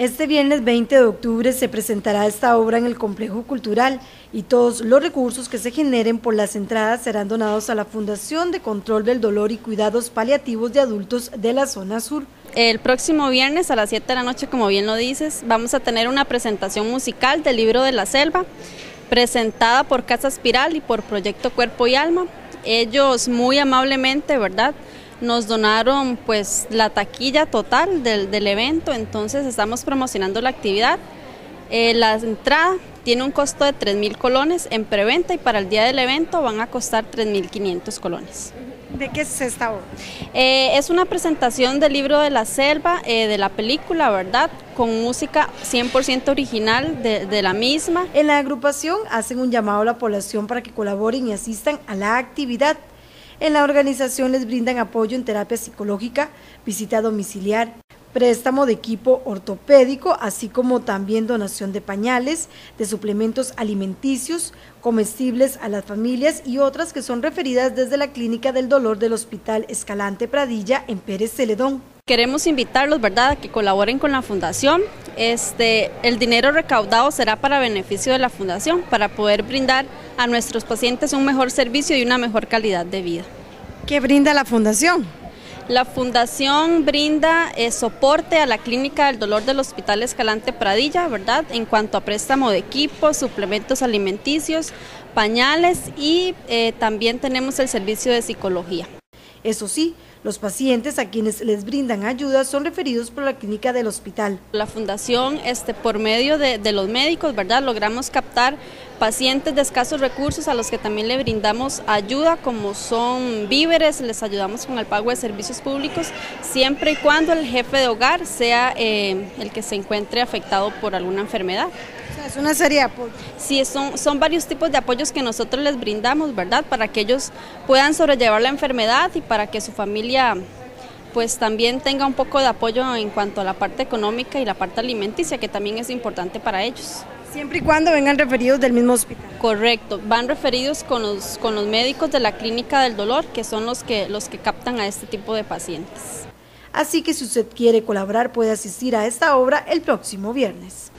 Este viernes 20 de octubre se presentará esta obra en el Complejo Cultural y todos los recursos que se generen por las entradas serán donados a la Fundación de Control del Dolor y Cuidados Paliativos de Adultos de la Zona Sur. El próximo viernes a las 7 de la noche, como bien lo dices, vamos a tener una presentación musical del libro de la selva, presentada por Casa Espiral y por Proyecto Cuerpo y Alma. Ellos muy amablemente, ¿verdad?, nos donaron pues la taquilla total del, evento, entonces estamos promocionando la actividad. Eh, la entrada tiene un costo de 3 mil colones en preventa y para el día del evento van a costar 3 mil 500 colones. ¿De qué es esta obra? Eh, es una presentación del libro de la selva, eh, de la película, ¿verdad? Con música 100% original de, de, la misma. En la agrupación hacen un llamado a la población para que colaboren y asistan a la actividad. En la organización les brindan apoyo en terapia psicológica, visita domiciliar, préstamo de equipo ortopédico, así como también donación de pañales, de suplementos alimenticios, comestibles a las familias y otras que son referidas desde la Clínica del Dolor del Hospital Escalante Pradilla en Pérez Celedón. Queremos invitarlos, ¿verdad?, a que colaboren con la fundación. Este, el dinero recaudado será para beneficio de la fundación, para poder brindar a nuestros pacientes un mejor servicio y una mejor calidad de vida. ¿Qué brinda la fundación? La fundación brinda eh, soporte a la clínica del dolor del Hospital Escalante Pradilla, ¿verdad? En cuanto a préstamo de equipos, suplementos alimenticios, pañales y eh, también tenemos el servicio de psicología. Eso sí, los pacientes a quienes les brindan ayuda son referidos por la clínica del hospital. La fundación, este, por medio de, de los médicos, ¿verdad? Logramos captar pacientes de escasos recursos a los que también le brindamos ayuda, como son víveres, les ayudamos con el pago de servicios públicos, siempre y cuando el jefe de hogar sea eh, el que se encuentre afectado por alguna enfermedad. es una serie de apoyos. Sí, son, son varios tipos de apoyos que nosotros les brindamos, ¿verdad? Para que ellos puedan sobrellevar la enfermedad y para que su familia pues también tenga un poco de apoyo en cuanto a la parte económica y la parte alimenticia, que también es importante para ellos. Siempre y cuando vengan referidos del mismo hospital. Correcto, van referidos con los, con los médicos de la clínica del dolor, que son los que, los que captan a este tipo de pacientes. Así que si usted quiere colaborar puede asistir a esta obra el próximo viernes.